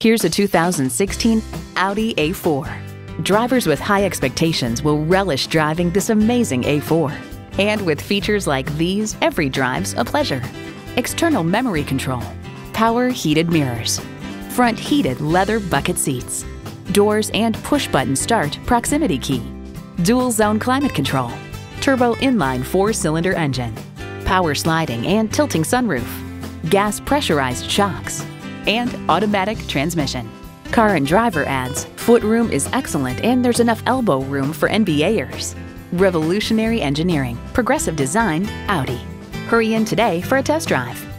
Here's a 2016 Audi A4. Drivers with high expectations will relish driving this amazing A4. And with features like these, every drive's a pleasure. External memory control, power heated mirrors, front heated leather bucket seats, doors and push button start proximity key, dual zone climate control, turbo inline four cylinder engine, power sliding and tilting sunroof, gas pressurized shocks, and automatic transmission. Car and Driver adds, footroom is excellent and there's enough elbow room for NBAers. Revolutionary engineering, progressive design, Audi. Hurry in today for a test drive.